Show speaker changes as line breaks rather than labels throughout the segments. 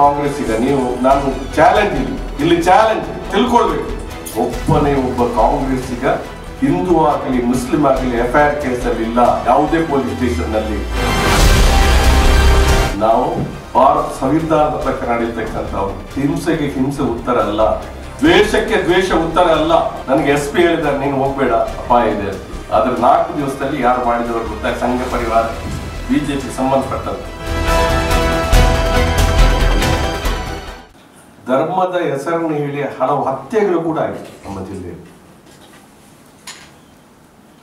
ಕಾಂಗ್ರೆಸ್ ಈಗ ನೀವು ನಾನು ಚಾಲೆಂಜ್ ಇಲ್ಲಿ ಇಲ್ಲಿ ಚಾಲೆಂಜ್ ತಿಳ್ಕೊಳ್ಬೇಕು. ಒಬ್ಬನೇ ಒಬ್ಬ ಕಾಂಗ್ರೆಸ್ ಈಗ ಹಿಂದೂ ಆಗಲಿ, ಮುಸ್ಲಿಂ ಆಗಲಿ ಎಫ್ ಐ ಆರ್ ಕೇಸಲ್ಲಿ ಇಲ್ಲ. ಯಾವುದೇ ಪೊಲೀಸ್ ಸ್ಟೇಷನ್ನಲ್ಲಿ. ನಾವು ಭಾರತ ಸಂವಿಧಾನದ ಪ್ರಕಾರ ನಡೀತಕ್ಕಂಥವ್ರು ಹಿಂಸೆಗೆ ಹಿಂಸೆ ಉತ್ತರ ಅಲ್ಲ. ದ್ವೇಷಕ್ಕೆ ದ್ವೇಷ ಉತ್ತರ ಅಲ್ಲ. ನನಗೆ ಎಸ್ ಪಿ ಹೇಳಿದ್ದಾರೆ, ನೀನು ಹೋಗ್ಬೇಡ, ಅಪಾಯ ಇದೆ ಆದ್ರೆ ನಾಲ್ಕು ದಿವಸದಲ್ಲಿ ಯಾರು ಮಾಡಿದವರು ಗೊತ್ತಾಗ, ಸಂಘ ಪರಿವಾರ ಬಿಜೆಪಿ ಸಂಬಂಧಪಟ್ಟಂತೆ ಧರ್ಮದ ಹೆಸರನ್ನು ಹೇಳಿ ಹಲವು ಹತ್ಯೆಗಳು ಕೂಡ ಆಯಿತು ನಮ್ಮ ಜಿಲ್ಲೆಯಲ್ಲಿ.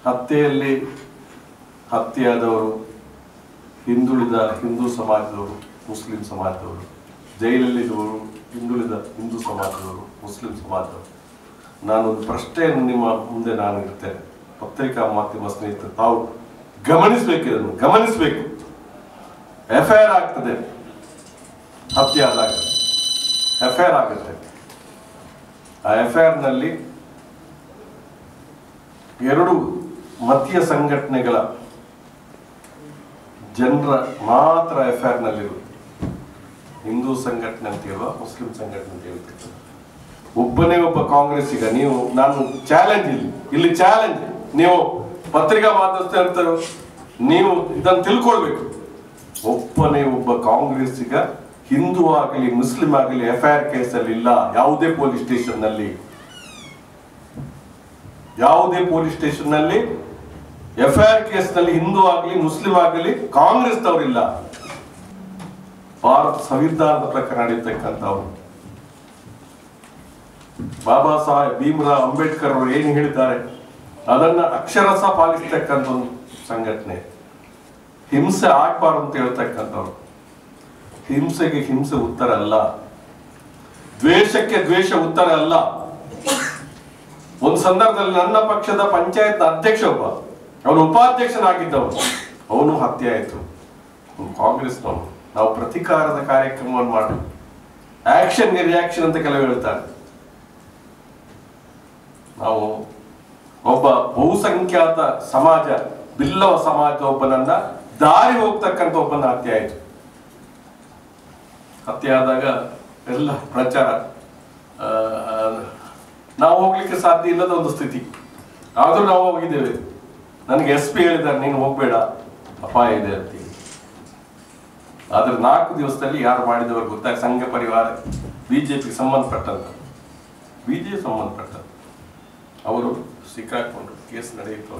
ಹತ್ಯೆಯಲ್ಲಿ ಹತ್ಯೆಯಾದವರು, ಹಿಂದುಳಿದ ಹಿಂದೂ ಸಮಾಜದವರು, ಮುಸ್ಲಿಂ ಸಮಾಜದವರು ಜೈಲಲ್ಲಿರುವವರು ಹಿಂದುಳಿದ ಹಿಂದೂ ಸಮಾಜದವರು, ಮುಸ್ಲಿಂ ಸಮಾಜದವರು. ನಾನೊಂದು ಪ್ರಶ್ನೆಯನ್ನು ನಿಮ್ಮ ಮುಂದೆ ನಾನು ಇರ್ತೇನೆ ಪತ್ರಿಕಾ ಮಾಧ್ಯಮ ಸ್ನೇಹಿತರು, ತಾವು ಗಮನಿಸಬೇಕು ಇದನ್ನು, ಗಮನಿಸಬೇಕು. ಎಫ್ ಐ ಆರ್ ಆಗ್ತದೆ. ಹತ್ಯೆ ಆದಾಗ. ಎಫ್ ಐ ಆರ್ ಆಗುತ್ತೆ. ಆ ಎಫ್ ಐ ಆರ್ನಲ್ಲಿ ಎರಡು ಮತೀಯ ಸಂಘಟನೆಗಳ ಜನರ ಮಾತ್ರ ಎಫ್ ಐ ಆರ್ ಹಿಂದೂ ಸಂಘಟನೆ ಅಂತ ಹೇಳುವ, ಮುಸ್ಲಿಂ ಸಂಘಟನೆ ಅಂತ ಹೇಳ್ತಿರ್ತಾರೆ ಒಬ್ಬನೇ ಒಬ್ಬ ಕಾಂಗ್ರೆಸ್ ಈಗ ನೀವು, ನಾನು ಚಾಲೆಂಜ್ ಇಲ್ಲಿ. ಇಲ್ಲಿ ಚಾಲೆಂಜ್ ನೀವು ಪತ್ರಿಕಾ ಮಾಧ್ಯಮ ಅಂತ ನೀವು ಇದನ್ನು ತಿಳ್ಕೊಳ್ಬೇಕು. ಒಬ್ಬನೇ ಒಬ್ಬ ಕಾಂಗ್ರೆಸ್ ಈಗ ಹಿಂದೂ ಆಗಲಿ, ಮುಸ್ಲಿಂ ಆಗಲಿ, ಎಫ್ಐಆರ್ ಕೇಸಲ್ಲಿ ಇಲ್ಲ. ಯಾವುದೇ ಪೊಲೀಸ್ ಸ್ಟೇಷನ್ನಲ್ಲಿ ಯಾವುದೇ ಪೊಲೀಸ್ ಸ್ಟೇಷನ್ನಲ್ಲಿ ಎಫ್ಐಆರ್ ಕೇಸ್ನಲ್ಲಿ ಹಿಂದೂ ಆಗಲಿ, ಮುಸ್ಲಿಂ ಆಗಲಿ ಕಾಂಗ್ರೆಸ್ ಅವರಿಲ್ಲ ಭಾರತ ಸಂವಿಧಾನದ ಪ್ರಕಾರ ನಡೀತಕ್ಕಂಥವ್ರು ಬಾಬಾ ಸಾಹೇಬ್, ಭೀಮರಾವ್ ಅಂಬೇಡ್ಕರ್ ಅವರು ಏನು ಹೇಳಿದ್ದಾರೆ? ಅದನ್ನ ಅಕ್ಷರಸ ಪಾಲಿಸ್ತಕ್ಕಂಥ ಒಂದು ಸಂಘಟನೆ. ಹಿಂಸೆ ಆಗ್ಬಾರ್ದು ಅಂತ ಹೇಳ್ತಕ್ಕಂಥವ್ರು. ಹಿಂಸೆಗೆ ಹಿಂಸೆ ಉತ್ತರ ಅಲ್ಲ. ದ್ವೇಷಕ್ಕೆ ದ್ವೇಷ ಉತ್ತರ ಅಲ್ಲ. ಒಂದು ಸಂದರ್ಭದಲ್ಲಿ ನನ್ನ ಪಕ್ಷದ ಪಂಚಾಯತ್ ಅಧ್ಯಕ್ಷ ಒಬ್ಬ. ಅವನು ಉಪಾಧ್ಯಕ್ಷನಾಗಿದ್ದವನು. ಅವನು ಹತ್ಯೆ ಆಯಿತು. ಕಾಂಗ್ರೆಸ್ನವನು. ನಾವು ಪ್ರತಿಕಾರದ ಕಾರ್ಯಕ್ರಮವನ್ನು ಮಾಡಿ ಆಕ್ಷನ್ಗೆ ರಿಯಾಕ್ಷನ್ ಅಂತ ಕೆಲವು ಹೇಳ್ತಾರೆ. ನಾವು ಒಬ್ಬ ಬಹುಸಂಖ್ಯಾತ ಸಮಾಜ, ಬಿಲ್ಲವ ಸಮಾಜ ಒಬ್ಬನನ್ನ ದಾರಿ ಹೋಗ್ತಕ್ಕಂಥ ಒಬ್ಬನ ಹತ್ಯೆ ಆಯಿತು. ಹತ್ಯೆ ಆದಾಗ ಎಲ್ಲ ಪ್ರಚಾರ. ನಾವು ಹೋಗ್ಲಿಕ್ಕೆ ಸಾಧ್ಯ ಇಲ್ಲದ ಒಂದು ಸ್ಥಿತಿ. ಆದರೂ ನಾವು ಹೋಗಿದ್ದೇವೆ. ನನಗೆ ಎಸ್ ಪಿ ಹೇಳಿದ್ದಾರೆ, ನೀನು ಹೋಗ್ಬೇಡ. ಅಪಾಯ ಇದೆ ಅಂತ ಆದ್ರೆ ನಾಲ್ಕು ದಿವಸದಲ್ಲಿ ಯಾರು ಮಾಡಿದವರು ಗೊತ್ತಾಗ ಸಂಘ ಪರಿವಾರ, ಬಿಜೆಪಿ ಸಂಬಂಧಪಟ್ಟಂತ. ಬಿಜೆಪಿ ಸಂಬಂಧಪಟ್ಟಂತ. ಅವರು ಸಿಕ್ಕಾಕೊಂಡು ಕೇಸ್ ನಡೆಯಿತು.